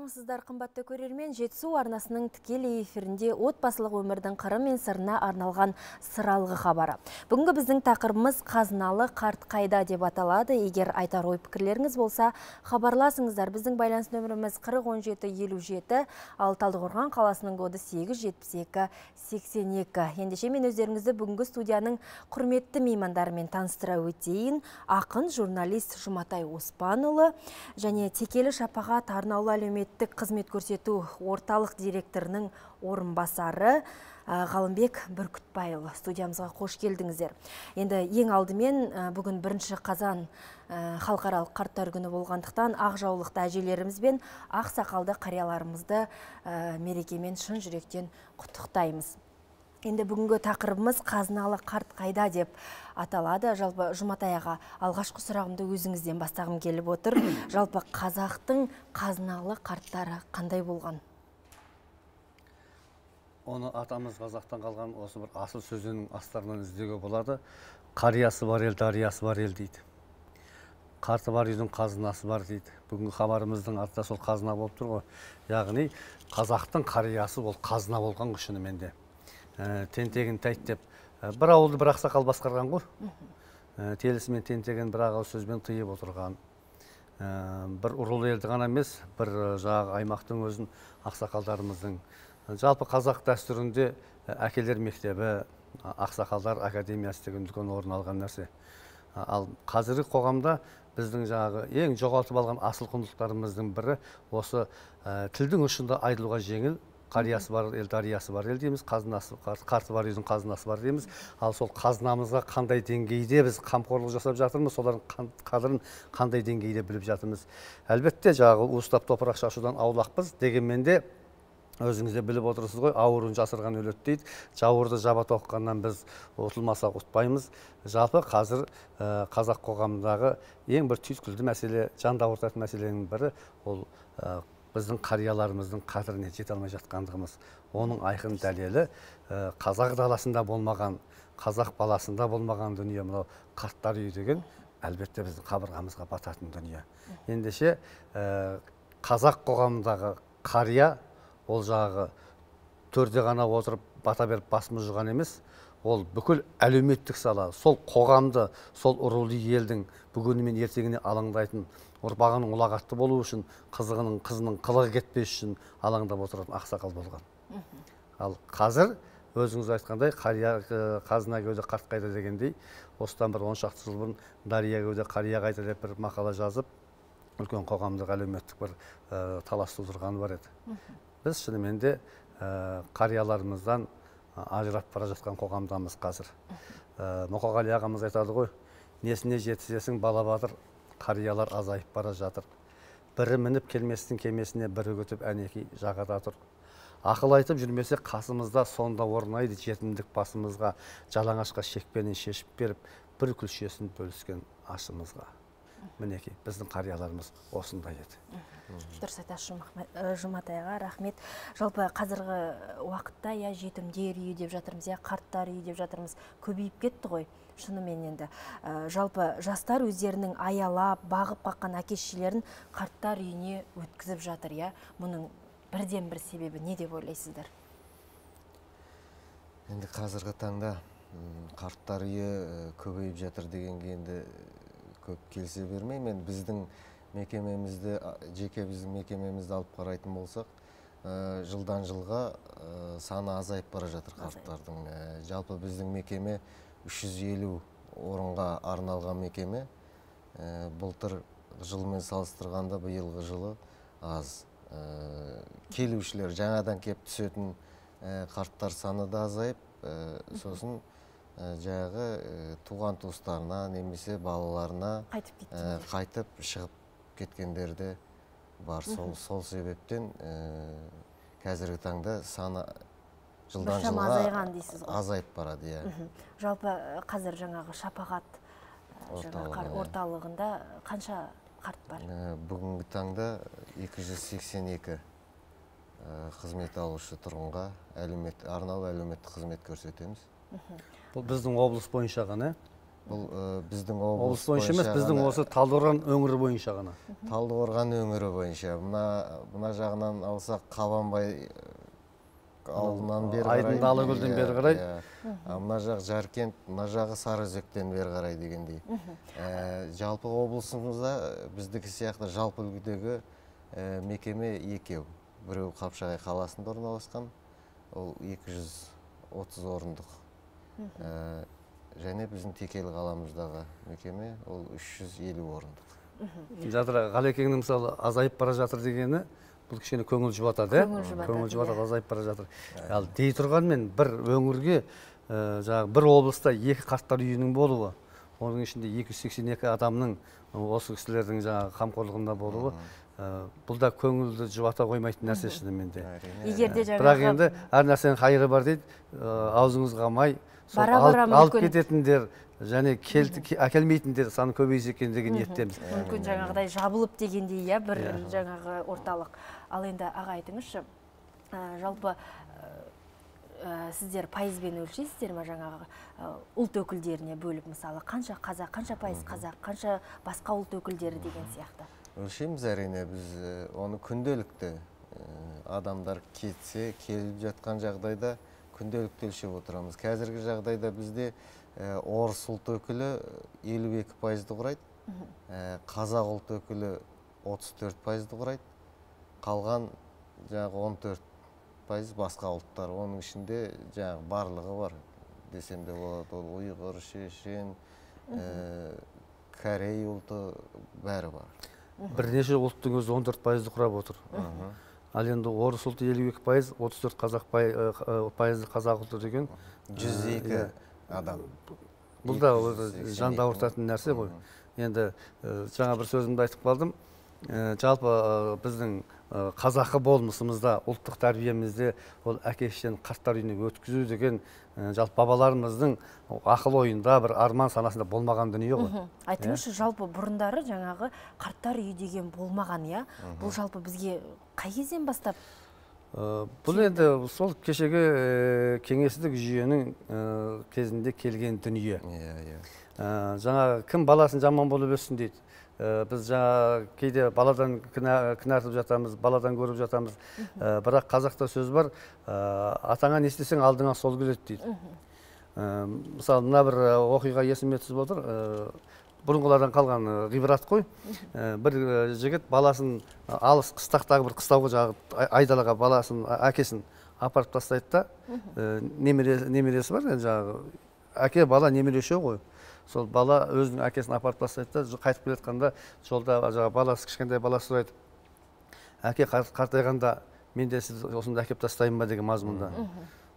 армысыздар қымбатты көрермен жетісу арнасының тікелей эфирінде отбасылық өмірдің қыры мен сырына арналған сыралғы хабары. Бүгінгі біздің тақырыбымыз қазыналы қарт қайда? деп аталады. Егер айтар ой пікірлеріңіз болса хабарласыңыздар. Біздің байланыс нөміріміз 401757 ал талдықорған қаласының коды 872 82 ендеше мен өздеріңізді бүгінгі студияның құрметті меймандарымен таныстыра өтейін. Ақын журналист жұматай оспанұлы және текелі шапағат арнаулы әлеуметтік қызмет көрсету орталық директорының орынбасары ғалымбек бүркітбайұлы студиямызға қош келдіңіздер. Енді ең алдымен бүгін бірінші қазан халықаралық қарттар күні болғандықтан ақ жаулықты әжелеріміз бен ақ сақалды қарияларымызды мерекемен шын жүректен құттықтаймыз. Енді бүгінгі тақырыбымыз қазыналы қарт қайда деп аталады. Жалпы жұматай аға алғашқы сұрағымды өзіңізден бастағым келіп отыр. Жалпы қазақтың қазыналы қарттары қандай болған? Оны атамыз қазақтан қалған осы бір асыл сөзінің астарынан іздеуге болады. Қариясы бар ел дариясы бар ел дейді. Қарты бар үйдің қазынасы бар дейді. Бүгінгі хабарымыздың артында сол қазына болып тұр ғой. Яғни қазақтың қариясы ол қазына болған ғой шынымен де ә, тентегін тәйт деп бір ауылды бір ақсақал басқарған ғой. Ә, телісімен тентегін бір ауыз сөзбен тыйып отырған. Бір рулы елді ғана емес бір жаңағы аймақтың өзін ақсақалдарымыздың. Жалпы қазақ дәстүрінде әкелер мектебі ақсақалдар академиясы деген үлкен орын алған нәрсе. Ал қазіргі қоғамда біздің жаңағы ең жоғалтып алған асыл құндылықтарымыздың бірі осы тілдің ұшында айтылуға жеңіл қариясы бар ел дариясы бар ел дейміз қазынасы қарты бар үйдің қазынасы бар дейміз. Ал сол қазынамызға қандай деңгейде біз қамқорлық жасап жатырмыз солардың қадірін қандай деңгейде біліп жатырмыз? Әлбетте жаңағы уыстап топырақ шашудан аулақпыз дегенмен де өзіңіз де біліп отырсыз ғой ауырын жасырған өледі дейді. Жауырды жаба тоқығаннан біз ұтылмасақ ұтпаймыз. Жалпы қазір ә, қазақ қоғамындағы ең бір түйткілді мәселе жан ауыртатын мәселенің бірі ол ә, біздің қарияларымыздың қадіріне жете алмай жатқандығымыз оның айқын дәлелі қазақ даласында болмаған қазақ баласында болмаған дүние мынау қарттар үйі деген әлбетте біздің қабырғамызға бататын дүние. Ендеше қазақ қоғамындағы қария ол жағы төрде ғана отырып бата беріп бас мұжыған емес ол бүкіл әлеуметтік сала сол қоғамды сол рулы елдің бүгіні мен ертеңіне алаңдайтын ұрпағының ұлағатты болу үшін қызығының қызының қылығы кетпес үшін алаңдап отыратын ақсақал болған. Ал қазір өзіңіз айтқандай қария қазына кеуде қарт қайда дегендей осыдан бір он шақты жыл бұрын дария кеуде қария қайда деп бір мақала жазып үлкен қоғамдық әлеуметтік бір ә, талас тудырғаны бар еді. Біз шынымен де ә, қарияларымыздан ажырап бара жатқан қоғамдамыз қазір. Ә, мұқағали ағамыз айтады ғой несіне жетісесің бала батыр қариялар азайып бара жатыр. Бірі мініп келместің кемесіне бірі көтіп әнеки жағада тұр. Ақыл айтып жүрмесе қасымызда сонда орнайды жетімдік басымызға. Жалаңашқа шекпенін шешіп беріп бір күлшесін бөліскен ашымызға. Мінекей біздің қарияларымыз осындай еді. Дұрыс айтасыз жұматай аға рахмет. Жалпы қазіргі уақытта иә жетімдер үйі деп жатырмыз иә қарттар үйі деп жатырмыз көбейіп кетті ғой. Шынымен енді жалпы жастар өздерінің аялап бағып қаққан әке шешелерін қарттар үйіне өткізіп жатыр иә? Мұның бірден бір себебі не деп ойлайсыздар? Енді қазіргі таңда қарттар үйі көбейіп жатыр дегенге енді көп келісе бермеймін. Біздің мекемемізді жеке біздің мекемемізді алып қарайтын болсақ ә, жылдан жылға ә, саны азайып бара жатыр қарттардың. Ә, жалпы біздің мекеме 350 орынға арналған мекеме. Ә, былтыр жылмен салыстырғанда биылғы жылы аз. Ә, келушілер жаңадан кеп түсетін ә, қарттар саны да азайып сосын жаңағы ә, туған туыстарына немесе балаларына қайтып, қайтып шығып кеткендер де бар. Сол сол себептен қазіргі таңда саны жылдан жылға азайған дейсіз ғой. азайып барады иә. Жалпы қазір жаңағы шапағат орталығында қанша қарт бар? Бүгінгі таңда 282 ә, қызмет алушы тұрғынға әлеумет арнаулы әлеуметтік қызмет көрсетеміз. Бұл біздің облыс бойынша ғана? Бұл э, біздің облыс облыс бойынша емес біздің осы талдықорған өңірі бойынша ғана. Талдықорған өңірі бойынша. Мына мына жағынан алсақ қабанбай э, ауылынан бері қарай Айдынды Алакөлден иә, бері қарай. иә. Мына жақ жаркент мына жағы сарыөзектен бері қарай дегендей. Ә, жалпы облысымызда біздікі сияқты жалпы үлгідегі э, мекеме екеу біреу қапшағай қаласында орналасқан ол 230 орындық. Ә, және біздің текелі қаламыздағы мекеме ол 350 орындық. Жатыр ғалекеңнің мысалы азайып бара жатыр дегені бұл кішкене көңіл жұбатады иә Көңіл жұбатады, иә. азайып бара жатыр. Ал дей тұрғанмен бір өңірге ә, жаңағы бір облыста екі қарттар үйінің болуы оның ішінде 282 адамның осы кісілердің жаңағы қамқорлығында болуы ә, бұл да көңілді жұбата қоймайтын нәрсе шынымен де. Егер де бірақ енді әр нәрсенің қайыры бар дейді ә, аузыңызға май Бара алып, бара алып мүмкін- кететіндер және әкелмейтіндер саны көбейсе екен деген ниеттеміз. Мүмкін жаңағыдай жабылып дегендей иә бір Иә. жаңағы орталық. Ал енді аға айтыңызшы жалпы ә, сіздер пайызбен өлшейсіздер ма жаңағы ұлт өкілдеріне бөліп мысалы қанша қазақ қанша пайыз қазақ қанша басқа ұлт өкілдері деген сияқты? Өлшейміз әрине біз э, оны күнделікті э, адамдар кетсе келіп жатқан жағдайда күнделікті өлшеп отырамыз. Қазіргі жағдайда бізде Э, орус улут өкүлү элүү эки пайызды курайт. Э, казак улут өкүлү отуз төрт пайызды курайт. Калган жанагы он төрт пайыз башка улуттар онун ичинде жанагы баардыгы бар. Десем да болот ол уйгур шешен э, корей улуту баары бар. Бир нече улуттун өзү он төрт пайызды курап отур. Ал енді орус улуту элүү эки пайыз отуз төрт казак пайызы казак улуту деген жүз эки адам. Бұл да ол жанды ауыртатын нәрсе ғой. Енді жаңа бір сөзімді айтып қалдым. Жалпы біздің қазақы болмысымызда ұлттық тәрбиемізде ол әке шешені қарттар үйіне өткізу деген жалпы бабаларымыздың ақыл ойында бір арман санасында болмаған дүние ғой. Айтыңызшы жалпы бұрындары жаңағы қарттар үйі деген болмаған иә? Бұл жалпы бізге қай кезден бастап бұл енді сол кешегі ә, кеңестік жүйенің ә, кезінде келген дүние. Иә иә. Ә, жаңағы кім баласын жаман болып өссін дейді. Ә, біз жаңа кейде баладан кінә, кінә артып жатамыз баладан көріп жатамыз. Ә, бірақ қазақта сөз бар ә, атаңа не істесең алдыңа сол келеді дейді. Ә, мысалы мына бір оқиға есіме түсіп отыр. Ә, бұрынғылардан қалған ғибрат қой. Ә, бір ә, жігіт баласын алыс қыстақтағы бір қыстауға жаңағы ай- айдалаға баласын әкесін апарып тастайды да. Немере, немересі бар енді жаңағы әке бала немере үшеу ғой. Сол бала өзінің әкесін апарып тастайды да қайтып келе жатқанда жолда жаңағы баласы кішкентай баласы сұрайды әке қар- қартайғанда мен де сізді осында әкеліп тастайын ба? деген мазмұнда.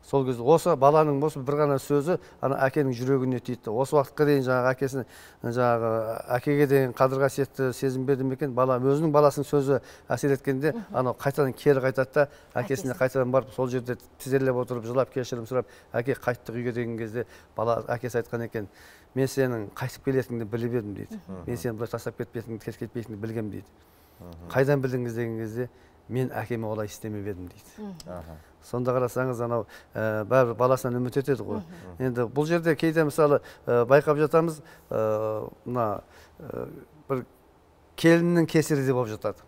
Сол кезде осы баланың осы бір ғана сөзі ана әкенің жүрегіне тиді. Осы уақытқа дейін жаңағы әкесін жаңағы әкеге деген қадір қасиетті сезінбеді ме екен? Бала өзінің баласының сөзі әсер еткенде анау қайтадан кері қайтады да әкесіне қайтадан барып сол жерде тізерлеп отырып жылап кешірім сұрап әке қайттық үйге? деген кезде бала әкесі айтқан екен мен сенің қайтып келетініңді біліп едім дейді. Мен сені былай тастап кетпейтініңді кетпейтініңді білгем дейді. Қайдан білдіңіз? деген кезде мен әкеме олай істемеп едім дейді. Сонда қарасаңыз анау ә, бәрібір баласынан үміт етеді ғой. Енді бұл жерде кейде мысалы ә, байқап жатамыз ә, мына ә, бір келіннің кесірі де болып жатады.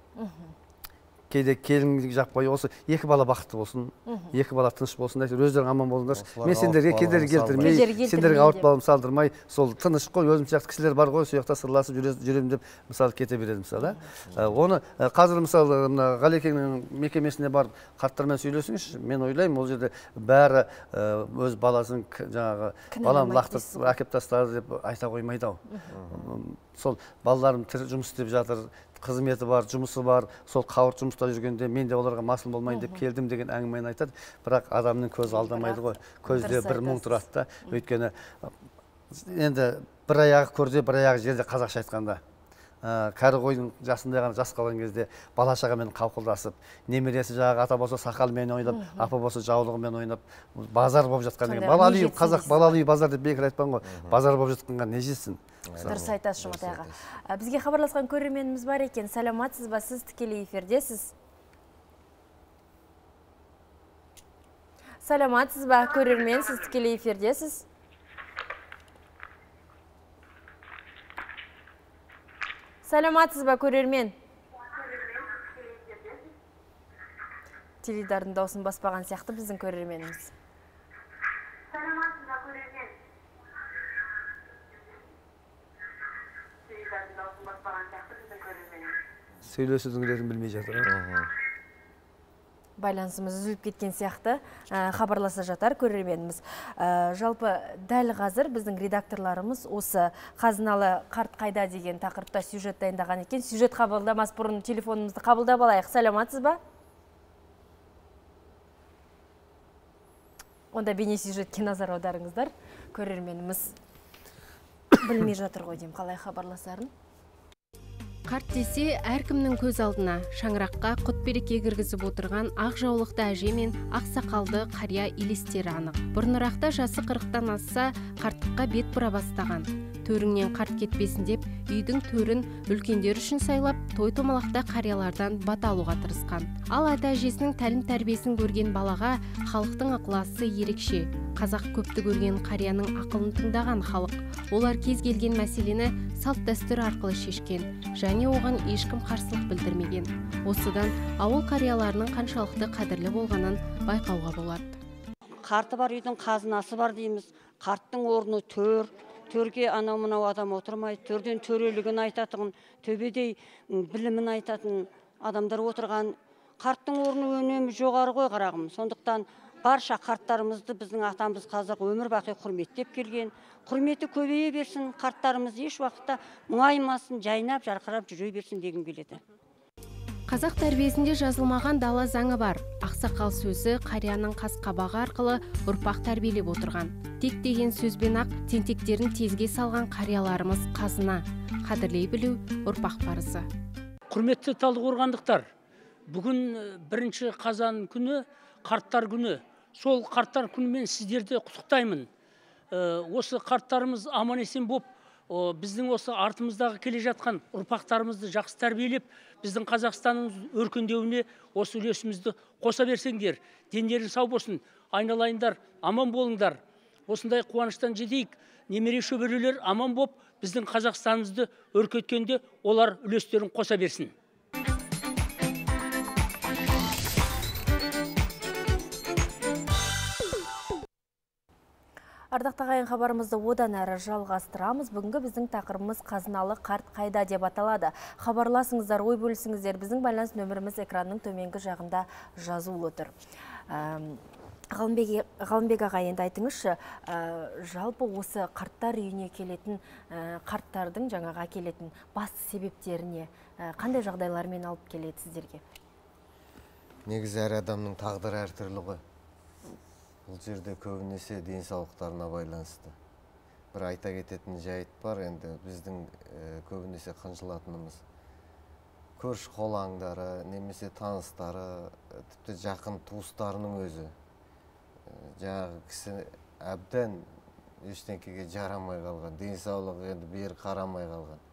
Кейде келін жақпай осы екі бала бақытты болсын екі бала тыныш болсын әйтеуір өздерің аман болыңдаршы мен сендерге кедергі келтірмей сендерге ауыртпалығын салдырмай сол тыныш қой өзім сияқты кісілер бар ғой сол жақта сырласып жүре- жүремін деп мысалы кете береді мысалы оны қазір мысалы мына ғалекеңнің мекемесіне барып қарттармен сөйлесіңізші мен ойлаймын ол жерде бәрі өз баласын жаңағы балам лақтырып әкеп тастады деп айта қоймайды ау сол балаларым тірі жұмыс істеп жатыр қызметі бар жұмысы бар. Сол қауырт жұмыста жүргенде мен де оларға масыл болмайын деп келдім деген әңгімені айтады. Бірақ адамның көзі алдамайды ғой. Көзде бір мұң тұрады да өйткені енді бір аяғы көрде бір аяғы жерде қазақша айтқанда. Кәрі қойдың жасындай ғана жас қалған кезде бала шағамен қауқылдасып немересі жаңағы ата болса сақалымен ойнап апа болса жаулығымен ойнап базар болып жатқан деген балалы үй қазақ балалы үй базар деп бекер айтпаған ғой. Базар болып жатқанға не жетсін? Дұрыс айтасыз жұматай аға. ә, бізге хабарласқан көрерменіміз бар екен. Саламатсыз ба? Сіз тікелей эфирдесіз. Саламатсыз ба көрермен? Сіз тікелей эфирдесіз? Саламатсыз ба көрермен. Теледидардың дауысын баспаған сияқты біздің көрерменіміз. Саламатсыз ба көрермен. Теледидардың дауысын баспаған сияқты біздің көрерменіміз. Сөйлесудің ретін білмей жатыр. Байланысымыз үзіліп кеткен сияқты ә, хабарласа жатар көрерменіміз Ә, жалпы дәл қазір біздің редакторларымыз осы қазыналы қарт қайда деген тақырыпта сюжет дайындаған екен. Сюжет қабылдамас бұрын телефонымызды қабылдап алайық. Саламатсыз ба? Онда бейне сюжетке назар аударыңыздар. Көрерменіміз білмей жатыр ғой деймін қалай хабарласарын. Қарт десе әркімнің көз алдына. Шаңыраққа құт береке кіргізіп отырған ақ жаулықты әже мен ақ сақалды қария елестері анық. Бұрынырақта жасы қырықтан асса қарттыққа бет бұра бастаған. Төріңнен қарт кетпесін деп үйдің төрін үлкендер үшін сайлап той томалақта қариялардан бата алуға тырысқан. Ал ата әжесінің тәлім тәрбиесін көрген балаға халықтың ықыласы ерекше. Қазақ көпті көрген қарияның ақылын тыңдаған халық. Олар кез келген мәселені салт дәстүр арқылы шешкен. Және оған ешкім қарсылық білдірмеген. Осыдан ауыл қарияларының қаншалықты қадірлі болғанын байқауға болады. Қарты бар үйдің қазынасы бар дейміз. Қарттың орны төр төрге анау мынау адам отырмайды төрден төрелігін айтатұғын төбедей білімін айтатын адамдар отырған. Қарттың орны үнемі жоғары ғой қарағым. Сондықтан барша қарттарымызды біздің атамыз қазақ өмір бақи құрметтеп келген. Құрметі көбейе берсін қарттарымыз еш уақытта мұңаймасын жайнап жарқырап жүре берсін дегім келеді. Қазақ тәрбиесінде жазылмаған дала заңы бар. Ақсақал сөзі қарияның қас қабағы арқылы ұрпақ тәрбиелеп отырған. Тек деген сөзбен ақ тентектерін тезге салған қарияларымыз қазына. Қадірлей білу ұрпақ парызы. Құрметті талдықорғандықтар бүгін бірінші қазан күні қарттар күні. Сол қарттар күнімен сіздерді құттықтаймын. Осы қарттарымыз аман есен болып о, біздің осы артымыздағы келе жатқан ұрпақтарымызды жақсы тәрбиелеп біздің қазақстанымыз өркендеуіне осы үлесімізді қоса берсеңдер дендерің сау болсын айналайындар аман болыңдар. Осындай қуаныштан жетейік. Немере шөберелер аман болып біздің қазақстанымызды өркеткенде олар үлестерін қоса берсін. Ардақты ағайын хабарымызды одан әрі жалғастырамыз. Бүгінгі біздің тақырыбымыз қазыналы қарт қайда деп аталады. Хабарласыңыздар, ой бөлісіңіздер. Біздің байланыс нөміріміз экранның төменгі жағында жазулы тұр. Ғалымбек ағай енді айтыңызшы, ә, жалпы осы қарттар үйіне келетін ә, қарттардың жаңаға келетін басты себептеріне ә, қандай жағдайлармен алып келеді сіздерге? негізі әр адамның тағдыры әртүрлі ғой бұл жерде көбінесе денсаулықтарына байланысты. Бір айта кететін жайт бар енді біздің көбінесе қынжылатынымыз. Көрші қолаңдары немесе таныстары тіпті жақын туыстарының өзі. Жаңағы кісі әбден ештеңкеге жарамай қалған денсаулығы енді бері қарамай қалған.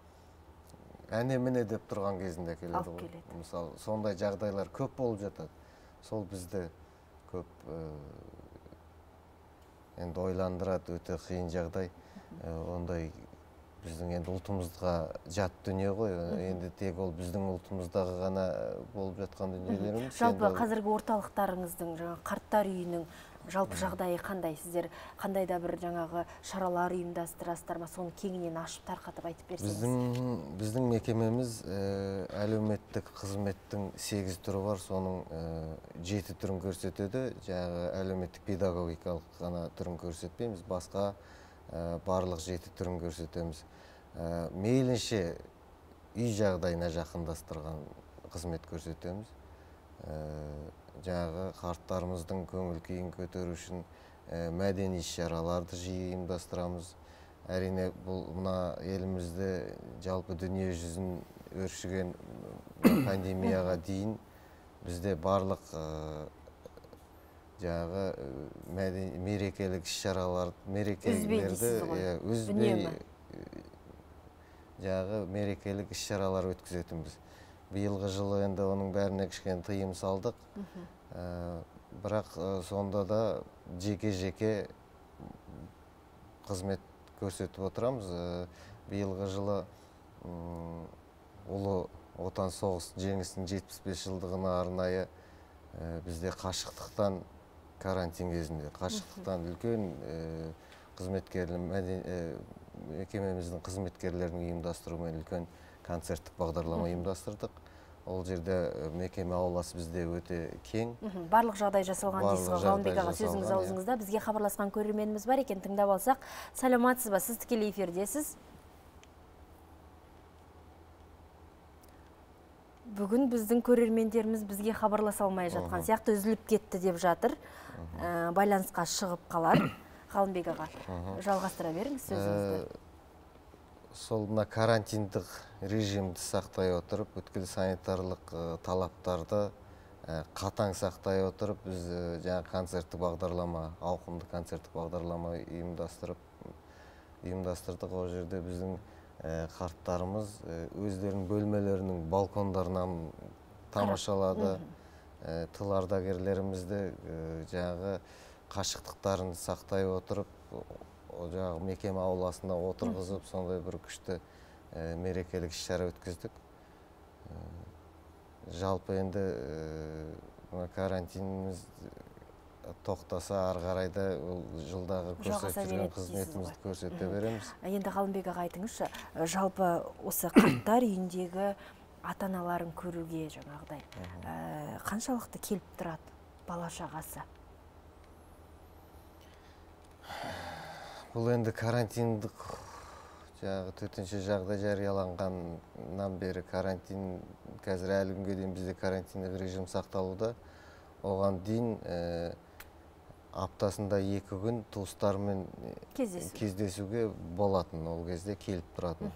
Әне міне деп тұрған кезінде келеді ғой. келеді. мысалы сондай жағдайлар көп болып жатады. Сол бізді көп энди ойландырат өтө кыйын жагдай. Э, Ондай биздин энди улутубузга жат дүйнө го энди тек ол улутубуздагы гана э, болуп жаткан дүйнөлөр эмес жалпы казыркы орталыктарыңыздын жанагы карттар үйүнүн жалпы жағдайы қандай? Сіздер қандай да бір жаңағы шаралар ұйымдастырасыздар ма? Соны кеңінен ашып тарқатып айтып берсеңіз. біздің біздің мекемеміз ә, әлеуметтік қызметтің сегіз түрі бар соның ә, жеті түрін көрсетеді жаңағы әлеуметтік педагогикалық ғана түрін көрсетпейміз басқа ә, барлық жеті түрін көрсетеміз ә, мейлінше үй жағдайына жақындастырған қызмет көрсетеміз жаңағы қарттарымыздың көңіл күйін көтеру үшін ә, мәдени іс шараларды жиі ұйымдастырамыз. Әрине бұл мына елімізде жалпы дүние жүзін өршіген пандемияға дейін бізде барлық ә, жаңағы мерекелік іс шаралар мерекелерді үзбей жаңағы мерекелік іс шаралар өткізетінбіз. Биылғы жылы енді оның бәріне кішкене тыйым салдық. Ә, бірақ ә, сонда да жеке жеке қызмет көрсетіп отырамыз. Ә, биылғы жылы ұлы отан соғыс жеңісінің жетпіс бес жылдығына арнайы э, бізде қашықтықтан карантин кезінде қашықтықтан үлкен э, қызметкерлер мекемеміздің қызметкерлерінің ұйымдастыруымен үлкен концерттік бағдарлама ұйымдастырдық. Ол жерде мекеме ауласы бізде өте кең. Барлық жағдай жасалған дейсіз ғой ғалымбек аға сөзіңіз иә. аузыңызда. бізге хабарласқан көрерменіміз бар екен тыңдап алсақ. Саламатсыз ба? Сіз тікелей эфирдесіз. Бүгін біздің көрермендеріміз бізге хабарласа алмай жатқан сияқты үзіліп кетті деп жатыр. Ә, байланысқа шығып қалар. Ғалымбек аға жалғастыра беріңіз сөзіңізді. Сол мына карантиндік режимді сақтай отырып бүткіл санитарлық э, талаптарды э, қатаң сақтай отырып біз э, жаңа концерттік бағдарлама ауқымды концерттік бағдарлама ұйымдастырып ұйымдастырдық ол жерде біздің қарттарымыз өздерінің бөлмелерінің балкондарынан тамашалады. Тыл ардагерлерімізді жаңағы қашықтықтарын сақтай отырып жаңағы мекеме ауласына отырғызып сондай бір күшті э, мерекелік іс шара өткіздік. Э, жалпы енді мына карантиніміз тоқтаса ары қарай да ол жылдағы көрсетіп жүрген қызметімізді көрсете береміз. Енді ғалымбек аға айтыңызшы ә, жалпы осы қарттар үйіндегі ата аналарын көруге жаңағыдай ә, қаншалықты келіп тұрады бала шағасы бұл енді карантиндік жаңағы төтенше жағдай жарияланғаннан бері карантин қазір әлі күнге дейін бізде карантиндік режим сақталуда. Оған дейін э, аптасында екі күн туыстармен э, кездесу кездесуге болатын ол кезде келіп тұратын.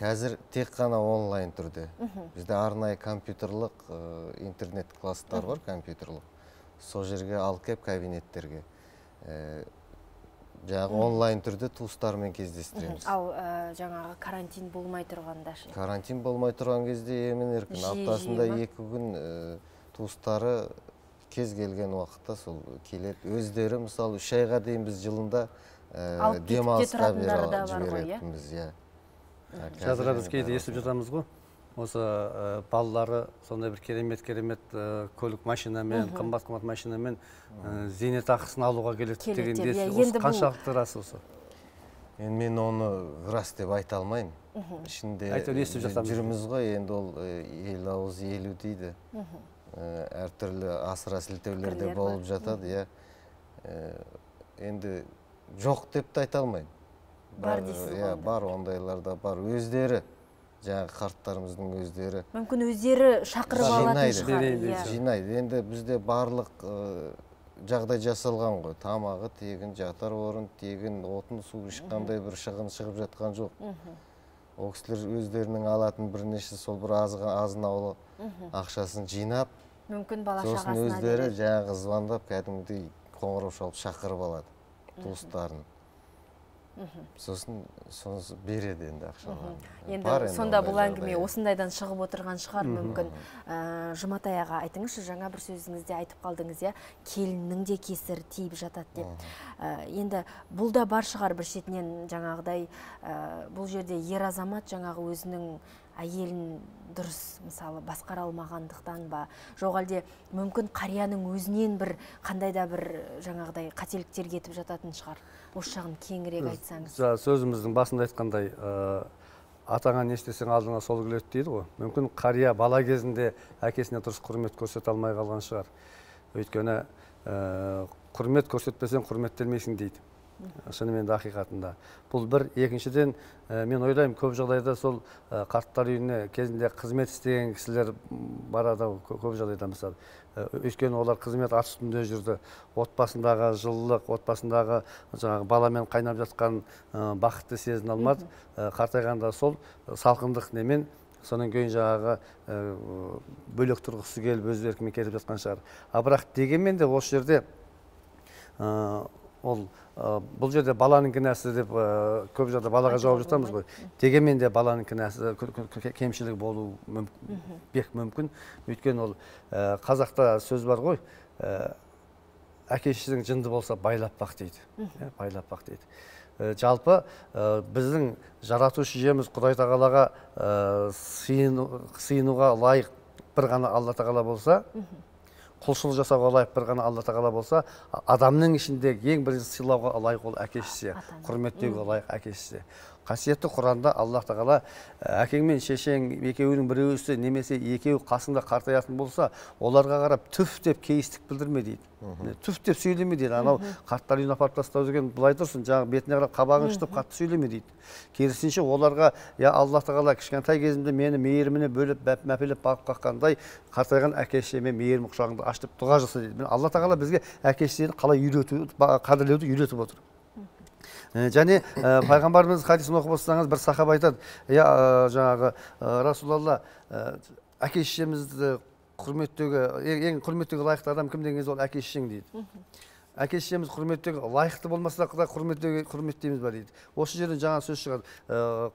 Қазір тек қана онлайн түрде. Бізде арнайы компьютерлық э, интернет класстар бар компьютерлық сол жерге алып келіп кабинеттерге жаңағы онлайн түрде туыстармен кездестіреміз. Ал ә, жаңағы карантин болмай тұрғанда ше? Карантин болмай тұрған кезде емін еркін аптасында екі күн э, туыстары кез келген уақытта сол келеді. Өздері мысалы үш айға дейін біз жылында э, демалысқа иә? жіберетінбіз иә. Қазір біз кейде естіп жатамыз ғой. Осы ә, балалары сондай бір керемет керемет ә, көлік машинамен қымбат қымбат машинамен ә, зейнетақысын алуға келеді Келеді деген деп, иә, осы бұл- қаншалықты рас осы? Енді мен оны рас деп айта алмаймын. Ішінде Әйтеуір естіп жатамыз. жүрміз ғой енді ол ел ауыз елу дейді. Әртүрлі асыра сілтеулер де болып жатады иә. Енді жоқ деп те айта алмаймын. Бар дейсіз ғой иә бар ондайлар да бар. Өздері жаңағы қарттарымыздың өздері мүмкін өздері шақырып алатын Жинайды. шығар Жинайды, иә. Жинайды. Енді бізде барлық жағдай жасалған ғой. Тамағы тегін жатар орын тегін отын су ешқандай бір шығын шығып жатқан жоқ. Ол кісілер өздерінің алатын бірнеше сол бір азға азын аулы ақшасын жинап мүмкін бала сосын өздері жаңағы звондап кәдімгідей қоңырау шалып шақырып алады туыстарын. Сосын соны береді енді ақшаларын енді сонда бұл әңгіме осындайдан шығып отырған шығар. Мүмкін Ә, жұматай аға айтыңызшы жаңа бір сөзіңізде айтып қалдыңыз иә. Келіннің де кесірі тиіп жатады деп. Ә, енді бұл да бар шығар бір шетінен жаңағыдай ә, бұл жерде ер азамат жаңағы өзінің әйелін дұрыс мысалы басқара алмағандықтан ба? Жоқ әлде мүмкін қарияның өзінен бір қандай да бір жаңағыдай қателіктер кетіп жататын шығар? Осы жағын кеңірек айтсаңыз. Жаңа сөзіміздің басында айтқандай ә, атаңа не істесең алдыңа сол келеді дейді ғой. Мүмкін қария бала кезінде әкесіне дұрыс құрмет көрсете алмай қалған шығар. Өйткені ә, құрмет көрсетпесең құрметтелмейсің дейді. Шынымен де ақиқатында. Бұл бір. Екіншіден ә, мен ойлаймын көп жағдайда сол ә, қарттар үйіне кезінде қызмет істеген кісілер барады көп жағдайда мысалы. Өйткені олар қызмет ат үстінде жүрді. Отбасындағы жылылық отбасындағы жаңағы баламен қайнап жатқан бақытты сезіне алмады. Қартайғанда сол салқындық немен содан кейін жаңағы ә, бөлек тұрғысы келіп өз еркімен кетіп жатқан шығар. А бірақ дегенмен де осы жерде ә, ол ә, бұл жерде баланың кінәсі деп ә, көп жағдайда балаға жауап жатамыз ғой. Дегенмен де баланың кінәсі кемшілігі болуы бек мүмкін. Өйткені ол ә, қазақта сөз бар ғой әке шешең жынды болса байлап бақ дейді. Иә, байлап бақ дейді. Э, жалпы э, біздің жаратушы иеміз құдай тағалаға э, сыйыну- сыйынуға лайық бір ғана алла тағала болса құлшылық жасауға лайық бір ғана алла тағала болса адамның ішінде ең бірінші сыйлауға лайық ол әке шеше құрметтеуге лайық әке шеше қасиетті құранда аллах тағала ә, әкең мен шешең екеуінің біреуісі немесе екеуі қасыңда қартаятын болса оларға қарап түф деп кейістік білдірме дейді түф деп сөйлеме дейді анау қарттар үйін апарып тастау деген былай тұрсын жаңағы бетіне қарап қабағын шытып қатты сөйлеме дейді. Керісінше оларға я алла тағала кішкентай кезімде мені мейіріміне бөліп мәпелеп бағып қаққандай қартайған әке шешеме мейірім құшағыңды аш деп дұға жаса дейді. Міне, алла тағала бізге әке шешені қалай үйрету қадірлеуді үйретіп отыр. Және ә, пайғамбарымыз хадисін оқып отырсаңыз бір сахаба айтады. Иә ә, жаңағы расулалла әке шешемізді құрметтеуге ең, құрметтеуге лайықты адам кім деген кезде ол әке шешең дейді әке шешеміз құрметтеуге лайықты болмаса да құрметтеуге құрметтейміз ба? дейді. Осы жерден жаңа сөз шығады.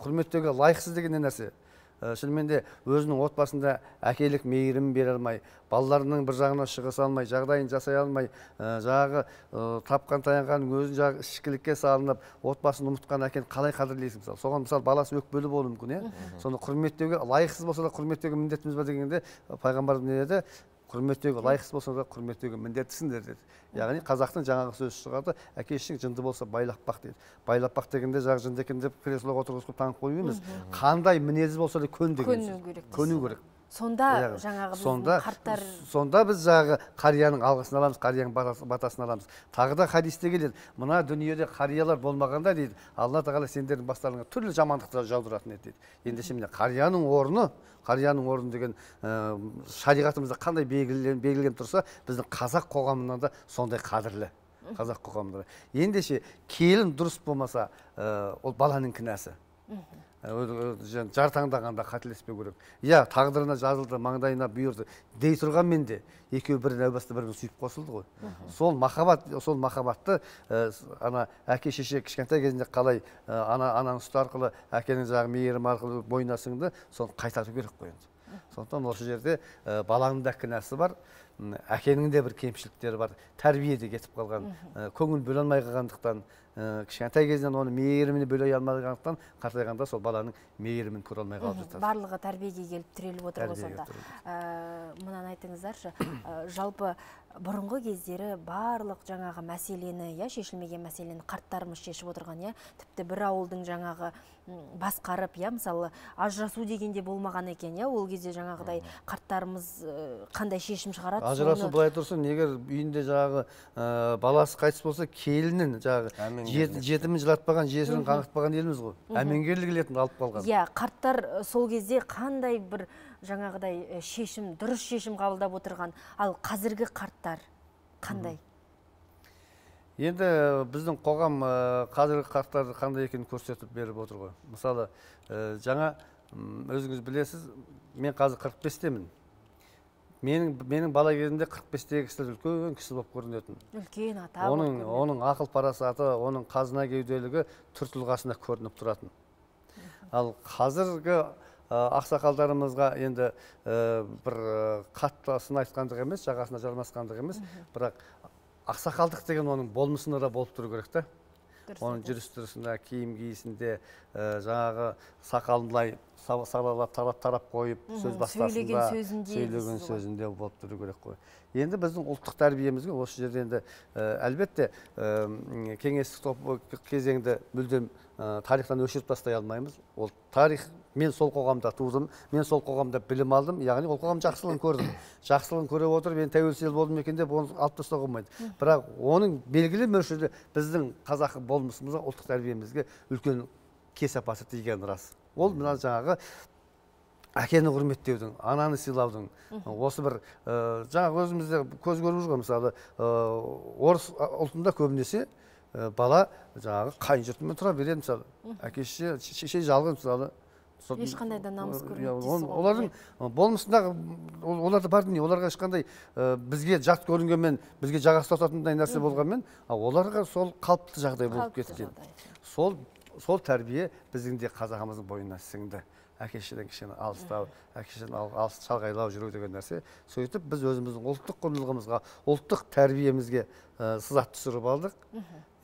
Құрметтеуге лайықсыз деген не нәрсе? Шынымен де өзінің отбасында әкелік мейірімін бере алмай балаларының бір жағына шығыса алмай жағдайын жасай алмай ә, жаңағы ә, тапқан таянғанның өзін жаңағы ішкілікке салынып отбасын ұмытқан әкені қалай қадірлейсің мысалы? Соған мысалы баласы өкпелі болуы мүмкін иә? Соны құрметтеуге лайықсыз болса да құрметтеуге міндеттіміз ба дегенде пайғамбарымыз не деді? Құрметтеуге лайықсыз болса да құрметтеуге міндеттісіңдер деді. Яғни қазақтың жаңағы сөзі шығады әке шешең жынды болса байлап бақ дейді. Байлап бақ дегенде жаңағы жынды екен деп креслоға отырғызып таңып қою емес қандай мінезі болса да көн деген Көну сөз. көну керек. Сонда Яғни жаңағы сонда қарттар сонда біз жаңағы қарияның алғысын аламыз қарияның батасын- аламыз. Тағы да хадисте келеді. Мына дүниеде қариялар болмағанда дейді. Алла тағала сендердің бастарыңа түрлі жамандықты жаудыратын еді дейді. Ендеше міне қарияның орны қарияның орны деген ә, шариғатымызда қандай белгілен- белгіленіп тұрса біздің қазақ қоғамында да сондай қадірлі. Қазақ қоғамында. Да. ендеше келін дұрыс болмаса ә, ол баланың кінәсі. Жар таңдағанда қателеспеу керек. Иә тағдырына жазылды маңдайына бұйырды дей тұрғанмен де екеуі бір әу баста бір бірін сүйіп қосылды ғой. Сол махаббат сол махаббатты ә, с- ана әке шеше кішкентай кезінде қалай ә, ана ананың сүті арқылы әкенің жаңағы мейірімі арқылы бойына сіңді соны қайтару керек қой енді. Сондықтан осы жерде ә, баланың да кінәсі бар әкенің де бір кемшіліктері бар тәрбиеде кетіп қалған ә, көңіл бөле алмай қалғандықтан ә, кішкентай кезінен оны мейіріміне бөле алмағандықтан қартайғанда сол баланың мейірімін көре алмай қалып жатады барлығы тәрбиеге келіп тіреліп отыр ғой сонда. мынаны айтыңыздаршы. Жалпы бұрынғы кездері барлық жаңағы мәселені иә шешілмеген мәселені қарттарымыз шешіп отырған иә тіпті бір ауылдың жаңағы басқарып иә мысалы ажырасу дегенде болмаған екен иә ол кезде жаңағыдай қарттарымыз ә, қандай шешім шығарады ажырасу былай тұрсын егер үйінде жаңағы ә, баласы қайтыс болса келінін жаңағы жет- жетімін жылатпаған жесірін қаңғытпаған елміз ғой. Әмеңгерлік ретінде алып қалған. Иә қарттар ә, сол кезде қандай бір жаңағыдай шешім дұрыс шешім қабылдап отырған. Ал қазіргі қарттар қандай? Енді біздің қоғам қазіргі қарттарды қандай екенін көрсетіп беріп отыр ғой. Мысалы жаңа өзіңіз білесіз мен қазір 45-темін менің менің бала кезімде 45-тегі кісілер үлкен кісі болып көрінетін. Үлкен ата оның оның ақыл парасаты оның қазына кеуделігі түр тұлғасында көрініп тұратын. Ал қазіргі ә, ақсақалдарымызға енді ә, бір ә, қатты сын айтқандық емес жағасына жармасқандық емес. Бірақ ақсақалдық деген оның болмысында да болып тұру керек та. Оның жүріс тұрысында киім киісінде ә, жаңағы сақалын былай са- салалап тарап тарап қойып сөз бастасында сөйлеген сөзінде болып тұру керек қой. Енді біздің ұлттық тәрбиемізге осы жерде енді әлбетте кеңестік топ кезеңді мүлдем тарихтан өшіріп тастай алмаймыз. Ол тарих мен сол қоғамда тудым мен сол қоғамда білім алдым яғни ол қоғам жақсылығын көрдім. Жақсылығын көре отырып мен тәуелсіз ел болдым екен деп оны алып тастауға болмайды. Бірақ оның белгілі мөлшерде біздің қазақы болмысымызға ұлттық тәрбиемізге үлкен кесапаты тигені рас. Ол мына жаңағы әкені құрметтеудің ананы сыйлаудың осы бір ә, жаңағы өзімізде көз көріп жүрген мысалы ә, орыс ұлтында көбінесе ә, бала жаңағы қайын жұртымен тұра береді мысалы. Әке шеше шеше жалғыз мысалы. Ешқандай да намыс Иә, көрмейді ғой, олардың болмысындағы ол- оларда бар дүние. Оларға ешқандай бізге жат көрінгенмен бізге жаға ұстататындай нәрсе болғанмен оларға сол қалыпты жағдай болып кеткен. сол сол тәрбие біздің де қазағымыздың бойына сіңді. Әке шешеден кішкене алыстау әке шешеден алыс шалғайлау жүру деген нәрсе сөйтіп біз өзіміздің ұлттық құндылығымызға ұлттық тәрбиемізге ә, сызат түсіріп алдық.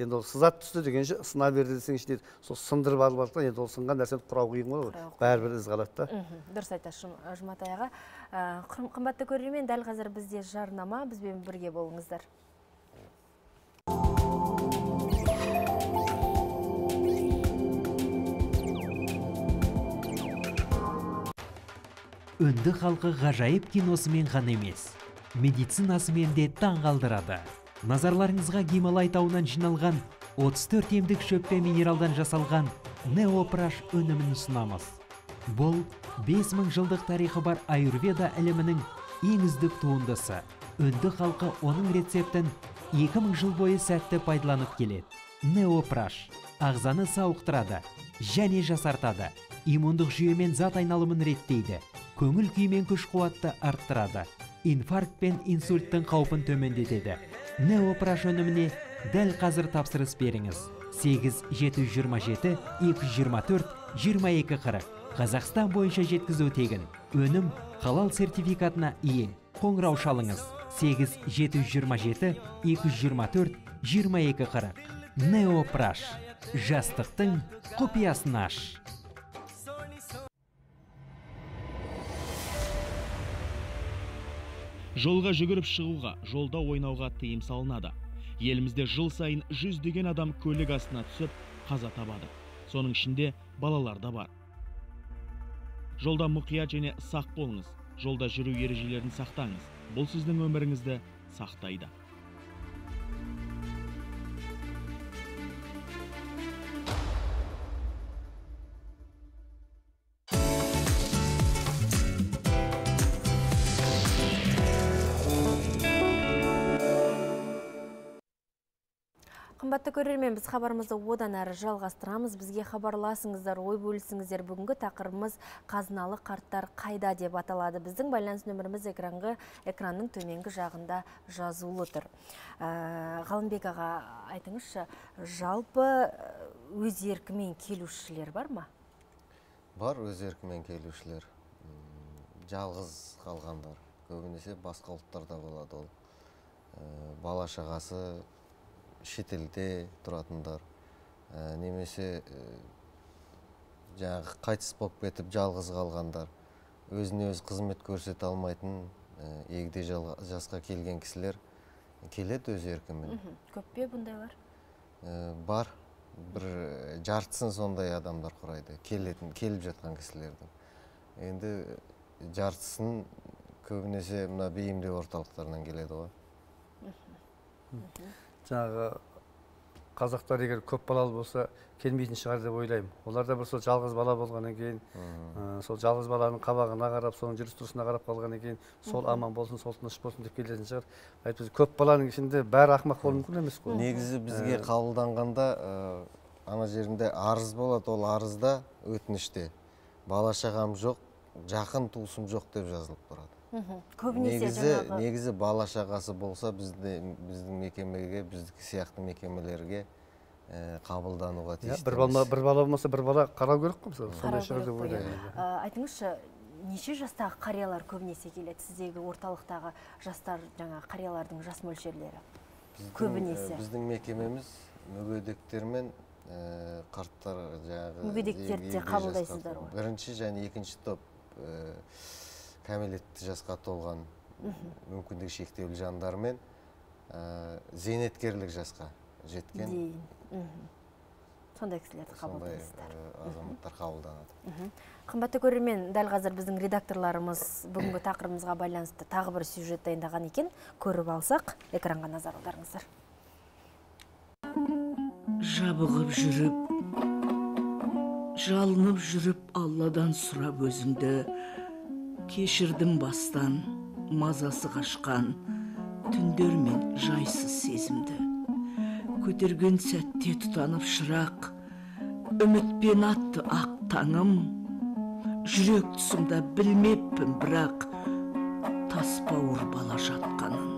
Енді ол сызат түсті дегенше сына берді десеңші дейді. Сол сындырып алып алдық. Енді ол сынған нәрсені құрау қиын ғой бәрібір із қалады да. Дұрыс айтасыз Жұм- жұматай аға қым- қымбатты көрермен дәл қазір бізде жарнама. Бізбен бірге болыңыздар. Үнді халқы ғажайып киносымен ғана емес медицинасымен де таң қалдырады. Назарларыңызға гималай тауынан жиналған 34 емдік шөп пен минералдан жасалған неопраш өнімін ұсынамыз. Бұл 5000 жылдық тарихы бар аюрведа ілімінің ең үздік туындысы. Үнді халқы оның рецептін 2000 жыл бойы сәтті пайдаланып келеді. Неопраш ағзаны сауықтырады және жасартады. Иммундық жүйе мен зат айналымын реттейді. Көңіл күй мен күш қуатты арттырады. Инфаркт пен инсульттің қаупін төмендетеді. Неопраш өніміне дәл қазір тапсырыс беріңіз. 8 727 224 2240 қазақстан бойынша жеткізу тегін. Өнім халал сертификатына ие. Қоңырау шалыңыз. 8 727 224 2240 неопраш жастықтың құпиясын аш. Жолға жүгіріп шығуға жолда ойнауға тыйым салынады. Елімізде жыл сайын жүздеген адам көлік астына түсіп қаза табады. Соның ішінде балалар да бар. Жолда мұқият және сақ болыңыз. Жолда жүру ережелерін сақтаңыз. Бұл сіздің өміріңізді сақтайды. Қымбатты көрермен біз хабарымызды одан әрі жалғастырамыз. Бізге хабарласыңыздар ой бөлісіңіздер. Бүгінгі тақырыбымыз қазыналы қарттар қайда деп аталады. Біздің байланыс нөміріміз экранғы экранның төменгі жағында жазулы тұр ә, ғалымбек аға айтыңызшы жалпы ә, өз еркімен келушілер бар ма? Бар өз еркімен келушілер. Жалғыз қалғандар. Көбінесе басқа ұлттарда болады ол. Ә, бала шағасы шетелде тұратындар. Ә, немесе ә, жаңағы қайтыс болып кетіп жалғыз қалғандар. Өзіне өзі қызмет көрсете алмайтын ә, егде жасқа келген кісілер келеді өз еркімен. Көп пе бұндайлар Ә, бар. Бір жартысын сондай адамдар құрайды. Келетін келіп жатқан кісілердің. Енді жартысын көбінесе мына бейімдеу орталықтарынан келеді ғой. Жаңағы қазақтар егер көп балалы болса келмейтін шығар деп ойлаймын. Олар да бір сол жалғыз бала болғаннан кейін ә, сол жалғыз баланың қабағына қарап соның жүріс тұрысына қарап қалғаннан кейін сол аман болсын сол тыныш болсын деп келетін шығар. Әйтпесе көп баланың ішінде бәрі ақымақ болуы мүмкін емес қой. Негізі бізге қабылданғанда ә, ана жерінде арыз болады ол арызда өтініште. Бала шағам жоқ жақын туысым жоқ деп жазылып тұрады. Көбінесе негізі жаңағы негізі бала шағасы болса бізде біздің мекемеге біздікі сияқты мекемелерге ә, қабылдануға иә тиісті бір бала бір бала болмаса бір бала қарау керек қой мысалы сондай шығар деп иә. ойлаймын Ә, айтыңызшы неше жастағы қариялар көбінесе келеді сіздегі орталықтағы жастар жаңа қариялардың жас мөлшерлері Біздің, көбінесе. ә, біздің мекемеміз мүгедектер мен ә, қарттар жаңағы Мүгедектерді де қабылдайсыздар ғой. бірінші және екінші топ ә, кәмелетті жасқа толған мүмкіндігі шектеулі жандар мен ә, зейнеткерлік жасқа жеткен дейін. Сондай кісілерді қабылдайсыздар. ә, азаматтар қабылданады. Қымбатты көрермен дәл қазір біздің редакторларымыз бүгінгі тақырыбымызға байланысты тағы бір сюжет дайындаған екен. Көріп алсақ экранға назар аударыңыздар. Жабығып жүріп жалынып жүріп алладан сұрап өзіңді кешірдім бастан мазасы қашқан түндер мен жайсыз сезімді. Көтерген сәтте тұтанып шырақ үмітпен атты ақ таңым. Жүрек тұсымда білмеппін бірақ тас бауыр бала жатқанын.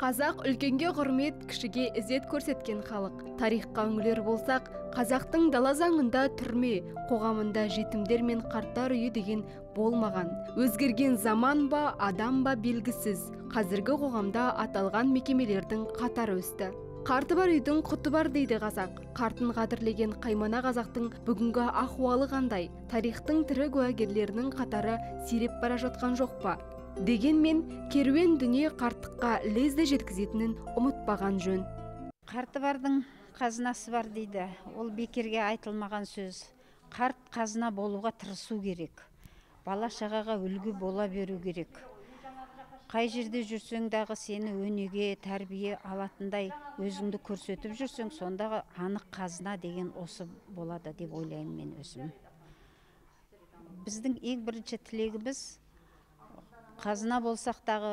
Қазақ үлкенге құрмет кішіге ізет көрсеткен халық. Тарихқа үңілер болсақ қазақтың дала заңында түрме қоғамында жетімдер мен қарттар үйі деген болмаған. Өзгерген заман ба адам ба белгісіз. Қазіргі қоғамда аталған мекемелердің қатары өсті. Қарты бар үйдің құты бар дейді қазақ. Қартын қадірлеген қаймана қазақтың бүгінгі ахуалы қандай? Тарихтың тірі куәгерлерінің қатары сиреп бара жатқан жоқ па? Дегенмен керуен дүние қарттыққа лезде жеткізетінін ұмытпаған жөн. Қарты бардың қазынасы бар дейді. Ол бекерге айтылмаған сөз. Қарт қазына болуға тырысу керек. Бала шағаға үлгі бола беру керек. Қай жерде жүрсең дағы сені өнеге тәрбие алатындай өзіңді көрсетіп жүрсең сондағы анық қазына деген осы болады деп ойлаймын мен өзім. Біздің ең бірінші тілегіміз қазына болсақ дағы